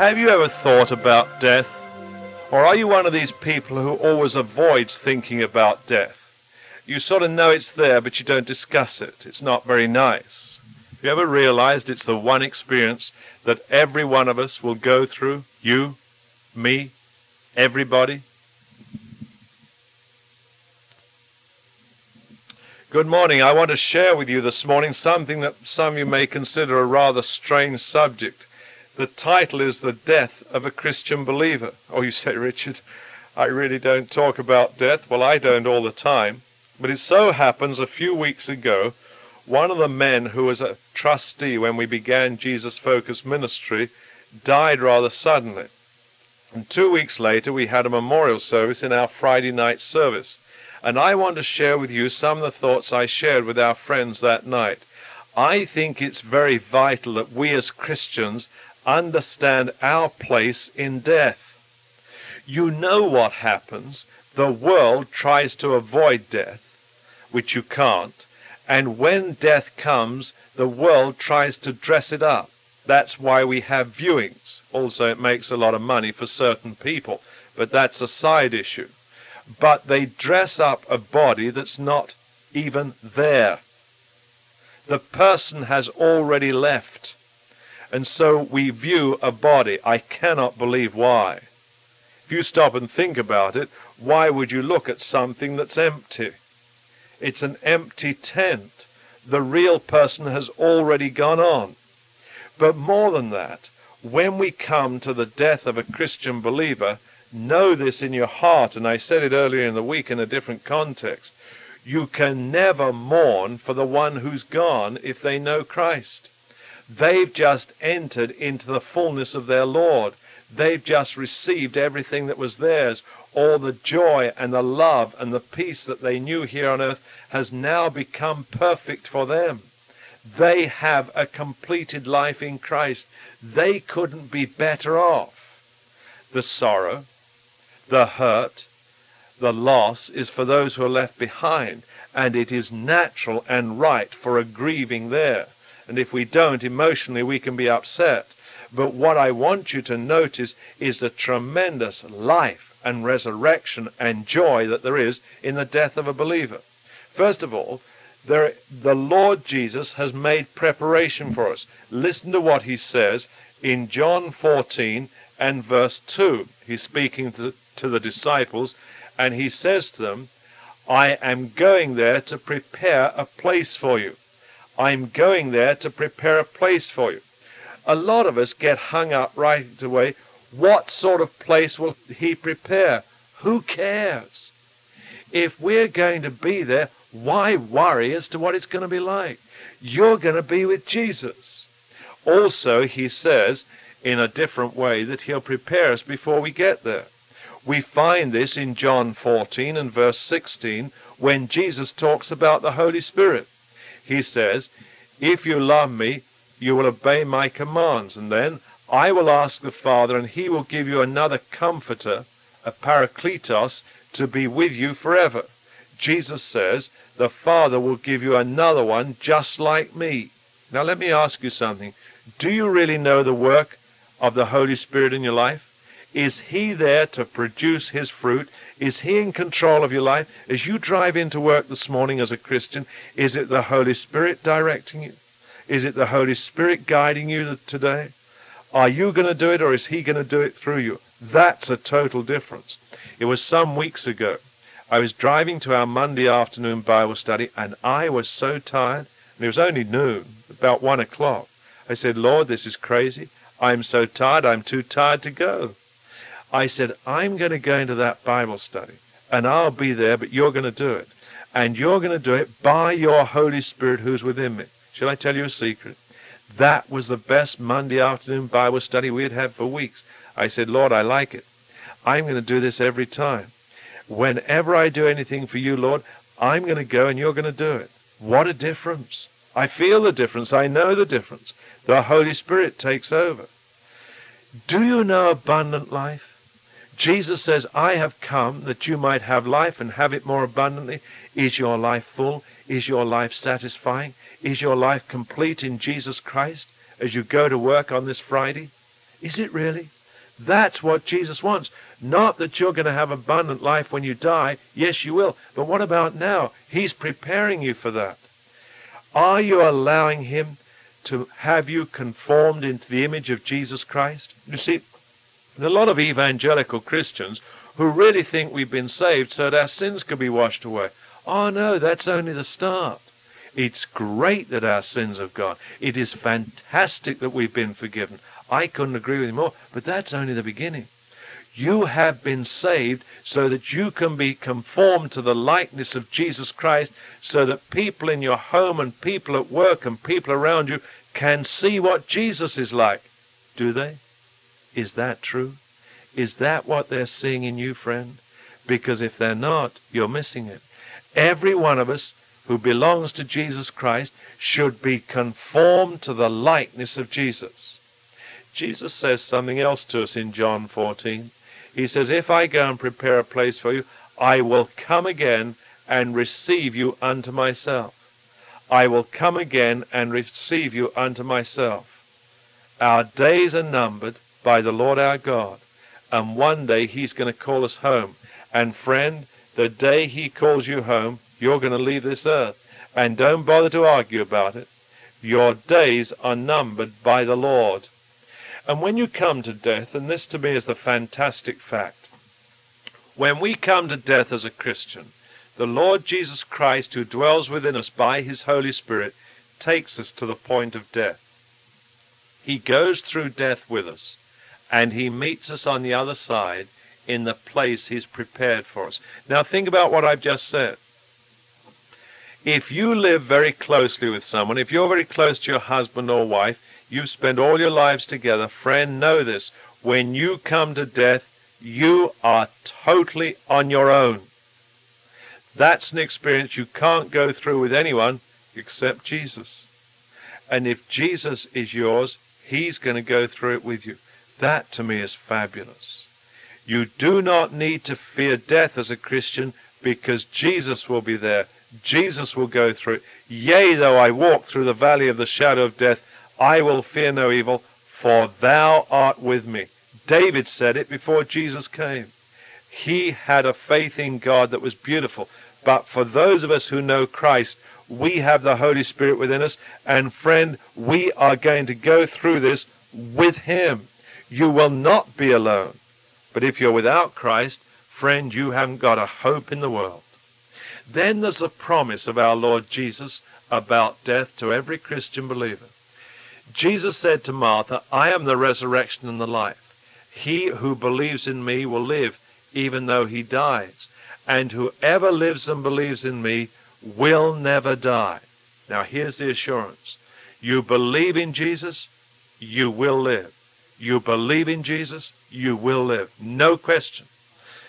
Have you ever thought about death? Or are you one of these people who always avoids thinking about death? You sort of know it's there, but you don't discuss it. It's not very nice. Have you ever realized it's the one experience that every one of us will go through? You, me, everybody? Good morning. I want to share with you this morning something that some of you may consider a rather strange subject. The title is The Death of a Christian Believer. Oh, you say, Richard, I really don't talk about death. Well, I don't all the time. But it so happens a few weeks ago, one of the men who was a trustee when we began Jesus Focus Ministry died rather suddenly. And two weeks later, we had a memorial service in our Friday night service. And I want to share with you some of the thoughts I shared with our friends that night. I think it's very vital that we as Christians understand our place in death. You know what happens. The world tries to avoid death, which you can't. And when death comes, the world tries to dress it up. That's why we have viewings. Also, it makes a lot of money for certain people, but that's a side issue. But they dress up a body that's not even there. The person has already left. And so we view a body. I cannot believe why. If you stop and think about it, why would you look at something that's empty? It's an empty tent. The real person has already gone on. But more than that, when we come to the death of a Christian believer, know this in your heart, and I said it earlier in the week in a different context. You can never mourn for the one who's gone if they know Christ. They've just entered into the fullness of their Lord. They've just received everything that was theirs. All the joy and the love and the peace that they knew here on earth has now become perfect for them. They have a completed life in Christ. They couldn't be better off. The sorrow, the hurt, the loss is for those who are left behind, and it is natural and right for a grieving there. And if we don't, emotionally, we can be upset. But what I want you to notice is the tremendous life and resurrection and joy that there is in the death of a believer. First of all, there, the Lord Jesus has made preparation for us. Listen to what he says in John 14 and verse 2. He's speaking to, to the disciples, and he says to them, I am going there to prepare a place for you. I'm going there to prepare a place for you. A lot of us get hung up right away. What sort of place will he prepare? Who cares? If we're going to be there, why worry as to what it's going to be like? You're going to be with Jesus. Also, he says in a different way that he'll prepare us before we get there. We find this in John 14 and verse 16 when Jesus talks about the Holy Spirit he says, If you love me, you will obey my commands. And then I will ask the Father, and he will give you another comforter, a parakletos, to be with you forever. Jesus says, the Father will give you another one just like me. Now let me ask you something. Do you really know the work of the Holy Spirit in your life? Is he there to produce his fruit? Is he in control of your life? As you drive into work this morning as a Christian, is it the Holy Spirit directing you? Is it the Holy Spirit guiding you today? Are you going to do it or is he going to do it through you? That's a total difference. It was some weeks ago. I was driving to our Monday afternoon Bible study and I was so tired. And it was only noon, about one o'clock. I said, Lord, this is crazy. I'm so tired. I'm too tired to go. I said, I'm going to go into that Bible study and I'll be there, but you're going to do it. And you're going to do it by your Holy Spirit who's within me. Shall I tell you a secret? That was the best Monday afternoon Bible study we had had for weeks. I said, Lord, I like it. I'm going to do this every time. Whenever I do anything for you, Lord, I'm going to go and you're going to do it. What a difference. I feel the difference. I know the difference. The Holy Spirit takes over. Do you know abundant life? Jesus says, I have come that you might have life and have it more abundantly. Is your life full? Is your life satisfying? Is your life complete in Jesus Christ as you go to work on this Friday? Is it really? That's what Jesus wants. Not that you're going to have abundant life when you die. Yes, you will. But what about now? He's preparing you for that. Are you allowing him to have you conformed into the image of Jesus Christ? You see, a lot of evangelical Christians who really think we've been saved so that our sins could be washed away. Oh no, that's only the start. It's great that our sins have gone. It is fantastic that we've been forgiven. I couldn't agree with you more, but that's only the beginning. You have been saved so that you can be conformed to the likeness of Jesus Christ so that people in your home and people at work and people around you can see what Jesus is like. Do they? Is that true? Is that what they're seeing in you, friend? Because if they're not, you're missing it. Every one of us who belongs to Jesus Christ should be conformed to the likeness of Jesus. Jesus says something else to us in John 14. He says, If I go and prepare a place for you, I will come again and receive you unto myself. I will come again and receive you unto myself. Our days are numbered by the Lord our God, and one day he's going to call us home. And friend, the day he calls you home, you're going to leave this earth. And don't bother to argue about it. Your days are numbered by the Lord. And when you come to death, and this to me is the fantastic fact, when we come to death as a Christian, the Lord Jesus Christ, who dwells within us by his Holy Spirit, takes us to the point of death. He goes through death with us, and he meets us on the other side in the place he's prepared for us. Now think about what I've just said. If you live very closely with someone, if you're very close to your husband or wife, you've spent all your lives together, friend, know this. When you come to death, you are totally on your own. That's an experience you can't go through with anyone except Jesus. And if Jesus is yours, he's going to go through it with you. That to me is fabulous. You do not need to fear death as a Christian because Jesus will be there Jesus will go through it. Yea, though I walk through the valley of the shadow of death, I will fear no evil, for thou art with me. David said it before Jesus came. He had a faith in God that was beautiful. But for those of us who know Christ, we have the Holy Spirit within us. And friend, we are going to go through this with him. You will not be alone. But if you're without Christ, friend, you haven't got a hope in the world. Then there's a promise of our Lord Jesus about death to every Christian believer. Jesus said to Martha, I am the resurrection and the life. He who believes in me will live even though he dies. And whoever lives and believes in me will never die. Now here's the assurance. You believe in Jesus, you will live. You believe in Jesus, you will live. No question.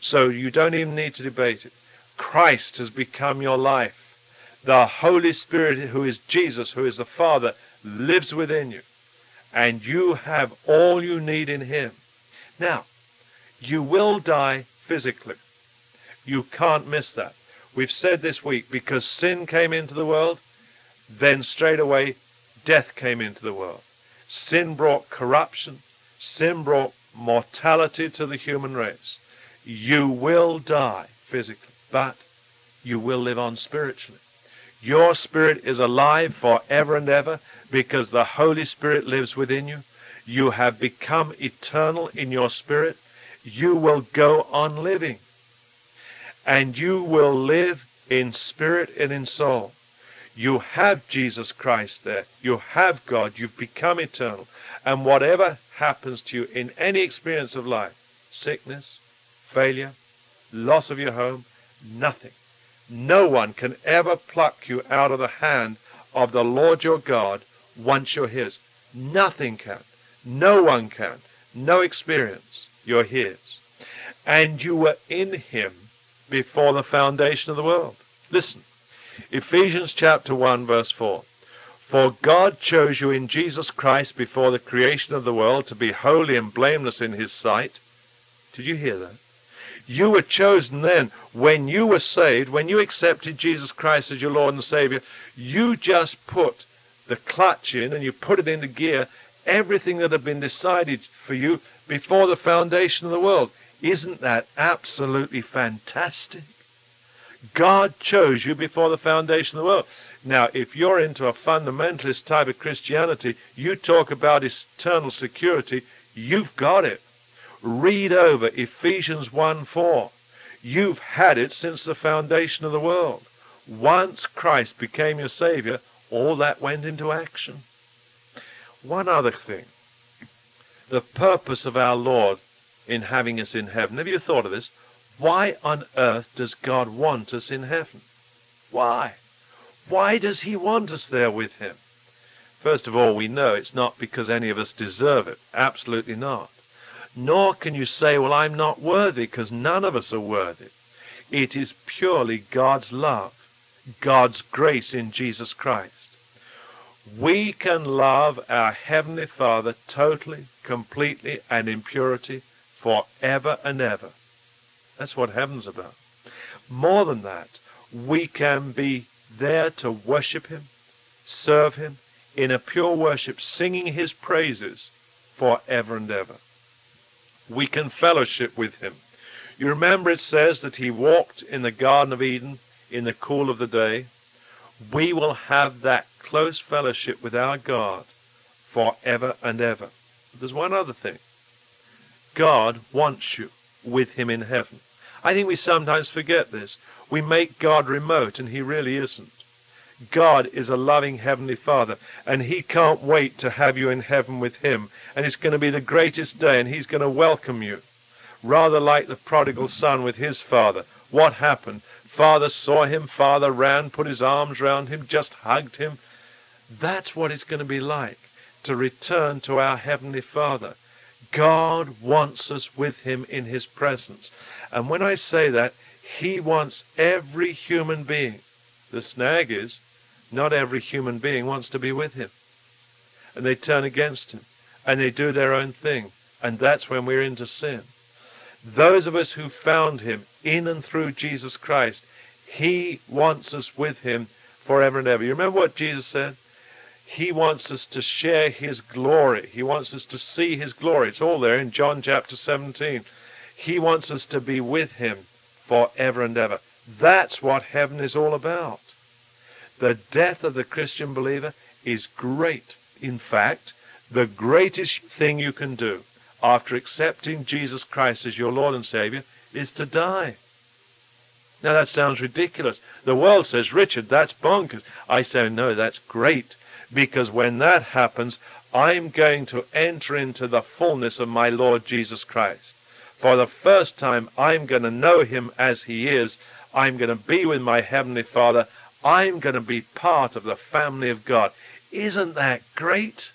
So you don't even need to debate it. Christ has become your life. The Holy Spirit, who is Jesus, who is the Father, lives within you. And you have all you need in him. Now, you will die physically. You can't miss that. We've said this week, because sin came into the world, then straight away death came into the world. Sin brought corruption. Sin brought mortality to the human race. You will die physically but you will live on spiritually. Your spirit is alive forever and ever because the Holy Spirit lives within you. You have become eternal in your spirit. You will go on living. And you will live in spirit and in soul. You have Jesus Christ there. You have God. You've become eternal. And whatever happens to you in any experience of life, sickness, failure, loss of your home, nothing. No one can ever pluck you out of the hand of the Lord your God once you're his. Nothing can. No one can. No experience. You're his. And you were in him before the foundation of the world. Listen. Ephesians chapter 1 verse 4. For God chose you in Jesus Christ before the creation of the world to be holy and blameless in his sight. Did you hear that? You were chosen then when you were saved, when you accepted Jesus Christ as your Lord and Savior. You just put the clutch in and you put it into gear. everything that had been decided for you before the foundation of the world. Isn't that absolutely fantastic? God chose you before the foundation of the world. Now, if you're into a fundamentalist type of Christianity, you talk about eternal security, you've got it. Read over Ephesians 1 4. You've had it since the foundation of the world. Once Christ became your Savior, all that went into action. One other thing. The purpose of our Lord in having us in heaven. Have you thought of this? Why on earth does God want us in heaven? Why? Why does he want us there with him? First of all, we know it's not because any of us deserve it. Absolutely not. Nor can you say, well, I'm not worthy, because none of us are worthy. It is purely God's love, God's grace in Jesus Christ. We can love our Heavenly Father totally, completely, and in purity forever and ever. That's what heaven's about. More than that, we can be there to worship him, serve him in a pure worship, singing his praises forever and ever. We can fellowship with him. You remember it says that he walked in the Garden of Eden in the cool of the day. We will have that close fellowship with our God forever and ever. But there's one other thing. God wants you with him in heaven. I think we sometimes forget this. We make God remote, and he really isn't. God is a loving Heavenly Father, and he can't wait to have you in heaven with him. And it's going to be the greatest day, and he's going to welcome you. Rather like the prodigal son with his father. What happened? Father saw him, father ran, put his arms round him, just hugged him. That's what it's going to be like to return to our Heavenly Father. God wants us with him in his presence. And when I say that, he wants every human being. The snag is, not every human being wants to be with him. And they turn against him. And they do their own thing. And that's when we're into sin. Those of us who found him in and through Jesus Christ, he wants us with him forever and ever. You remember what Jesus said? He wants us to share his glory. He wants us to see his glory. It's all there in John chapter 17. He wants us to be with him forever and ever. That's what heaven is all about. The death of the Christian believer is great. In fact, the greatest thing you can do after accepting Jesus Christ as your Lord and Savior is to die. Now that sounds ridiculous. The world says, Richard, that's bonkers. I say, no, that's great. Because when that happens, I'm going to enter into the fullness of my Lord Jesus Christ. For the first time, I'm going to know him as he is. I'm going to be with my Heavenly Father. I'm going to be part of the family of God. Isn't that great?